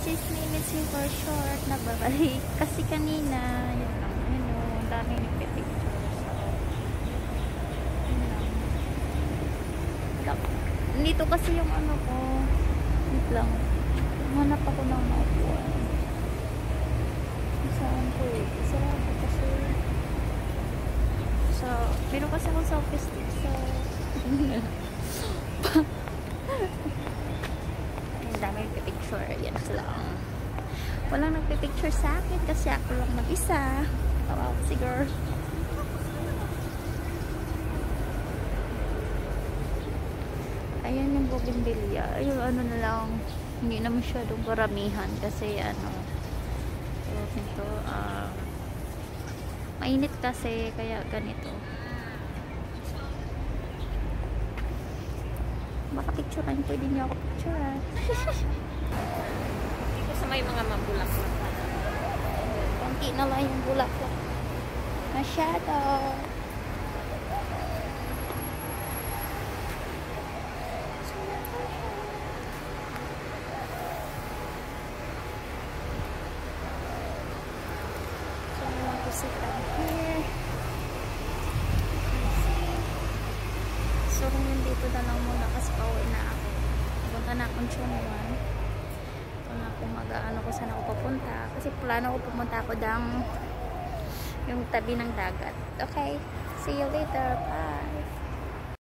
sis minutes yung for short na. Kasi kanina, yun lang, yun o, ang dami nagpipicture. So, yun lang. Nandito kasi yung ano ko. Wait lang. Hanap ako ng maupuan. Saan ko eh? Sarado kasi. So, meron kasi ako sa office dito. So, ang dami nagpipicture. Yan lang. Walang nagpipicture sa akin kasi ako lang mag-isa. Tawa ko si girl. Ayan yung bougainvillea. Yung ano na lang, hindi na masyadong karamihan kasi ano, tawag nito, ah, mainit kasi kaya ganito. Baka picturean, pwede niyo ako picturean. May mga mabulaklak. Konti na lang yung bulaklak. Masyado. So, I want to sit down here. So, kung na lang muna kasi pauwi na ako. Punta na akong Chongwan. Ito na kung mag-ano ko saan ako papunta. Kasi plano ko pumunta ako dang yung tabi ng dagat. Okay. See you later. Bye.